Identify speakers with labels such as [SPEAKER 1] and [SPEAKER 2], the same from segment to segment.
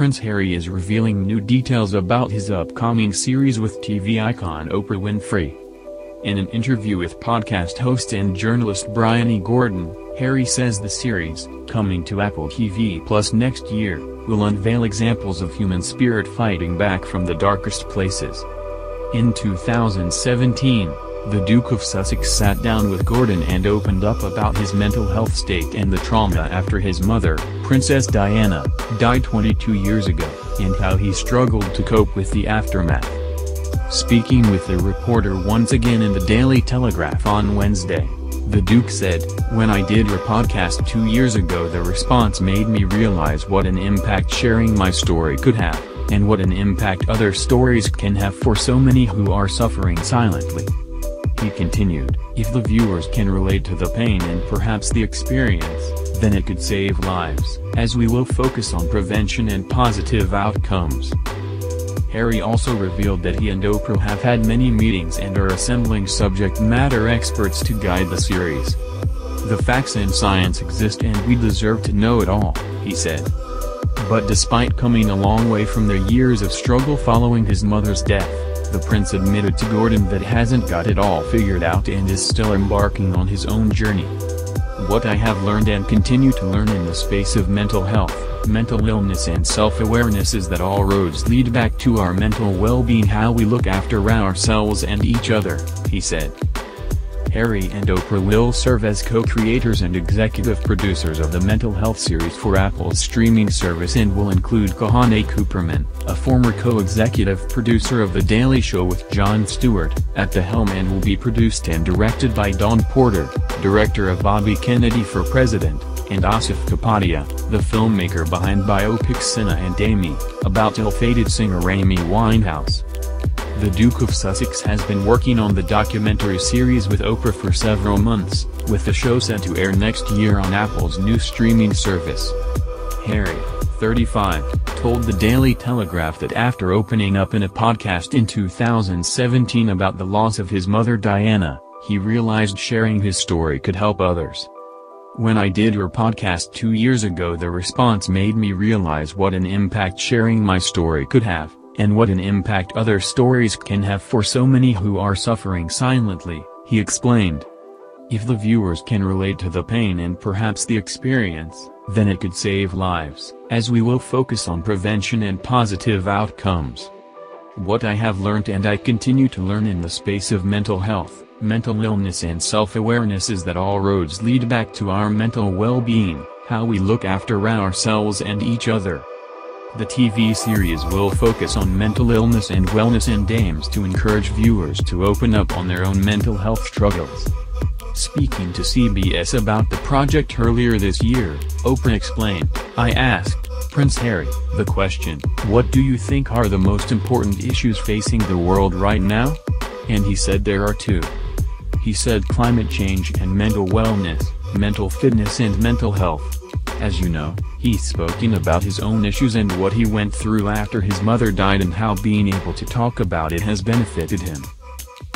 [SPEAKER 1] Prince Harry is revealing new details about his upcoming series with TV icon Oprah Winfrey. In an interview with podcast host and journalist Bryony Gordon, Harry says the series, coming to Apple TV Plus next year, will unveil examples of human spirit fighting back from the darkest places. In 2017, the Duke of Sussex sat down with Gordon and opened up about his mental health state and the trauma after his mother, Princess Diana, died 22 years ago, and how he struggled to cope with the aftermath. Speaking with the reporter once again in the Daily Telegraph on Wednesday, the Duke said, When I did your podcast two years ago the response made me realize what an impact sharing my story could have, and what an impact other stories can have for so many who are suffering silently. He continued, if the viewers can relate to the pain and perhaps the experience, then it could save lives, as we will focus on prevention and positive outcomes. Harry also revealed that he and Oprah have had many meetings and are assembling subject matter experts to guide the series. The facts and science exist and we deserve to know it all, he said. But despite coming a long way from their years of struggle following his mother's death, the prince admitted to Gordon that hasn't got it all figured out and is still embarking on his own journey. What I have learned and continue to learn in the space of mental health, mental illness and self-awareness is that all roads lead back to our mental well-being how we look after ourselves and each other, he said. Harry and Oprah will serve as co-creators and executive producers of the mental health series for Apple's streaming service and will include Kahane Cooperman, a former co-executive producer of The Daily Show with Jon Stewart, at the helm and will be produced and directed by Dawn Porter, director of Bobby Kennedy for President, and Asif Kapadia, the filmmaker behind biopic Senna and Amy, about ill-fated singer Amy Winehouse. The Duke of Sussex has been working on the documentary series with Oprah for several months, with the show set to air next year on Apple's new streaming service. Harry, 35, told the Daily Telegraph that after opening up in a podcast in 2017 about the loss of his mother Diana, he realized sharing his story could help others. When I did your podcast two years ago the response made me realize what an impact sharing my story could have and what an impact other stories can have for so many who are suffering silently, he explained. If the viewers can relate to the pain and perhaps the experience, then it could save lives, as we will focus on prevention and positive outcomes. What I have learned and I continue to learn in the space of mental health, mental illness and self-awareness is that all roads lead back to our mental well-being, how we look after ourselves and each other. The TV series will focus on mental illness and wellness and aims to encourage viewers to open up on their own mental health struggles. Speaking to CBS about the project earlier this year, Oprah explained, I asked, Prince Harry, the question, what do you think are the most important issues facing the world right now? And he said there are two. He said climate change and mental wellness, mental fitness and mental health. As you know, he's spoken about his own issues and what he went through after his mother died and how being able to talk about it has benefited him.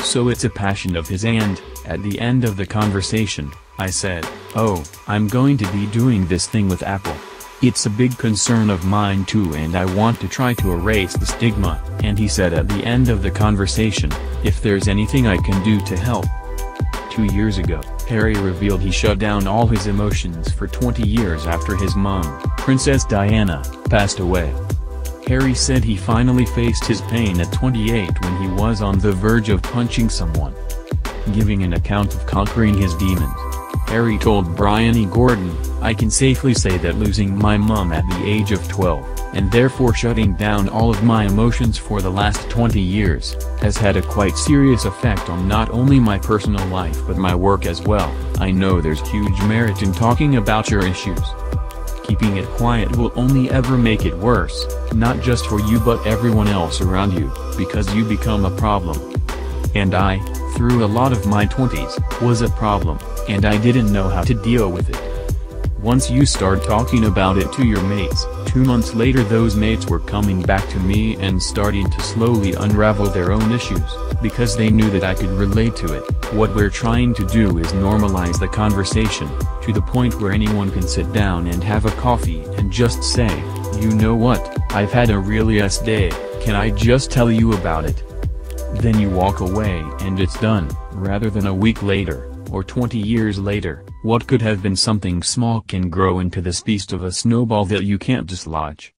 [SPEAKER 1] So it's a passion of his and, at the end of the conversation, I said, oh, I'm going to be doing this thing with Apple. It's a big concern of mine too and I want to try to erase the stigma, and he said at the end of the conversation, if there's anything I can do to help. Two years ago, Harry revealed he shut down all his emotions for 20 years after his mom, Princess Diana, passed away. Harry said he finally faced his pain at 28 when he was on the verge of punching someone. Giving an account of conquering his demons. Harry told Bryony Gordon, I can safely say that losing my mum at the age of 12 and therefore shutting down all of my emotions for the last 20 years, has had a quite serious effect on not only my personal life but my work as well. I know there's huge merit in talking about your issues. Keeping it quiet will only ever make it worse, not just for you but everyone else around you, because you become a problem. And I, through a lot of my 20s, was a problem, and I didn't know how to deal with it. Once you start talking about it to your mates, two months later those mates were coming back to me and starting to slowly unravel their own issues, because they knew that I could relate to it. What we're trying to do is normalize the conversation, to the point where anyone can sit down and have a coffee and just say, You know what, I've had a really s day, can I just tell you about it? Then you walk away and it's done, rather than a week later, or 20 years later, what could have been something small can grow into this beast of a snowball that you can't dislodge.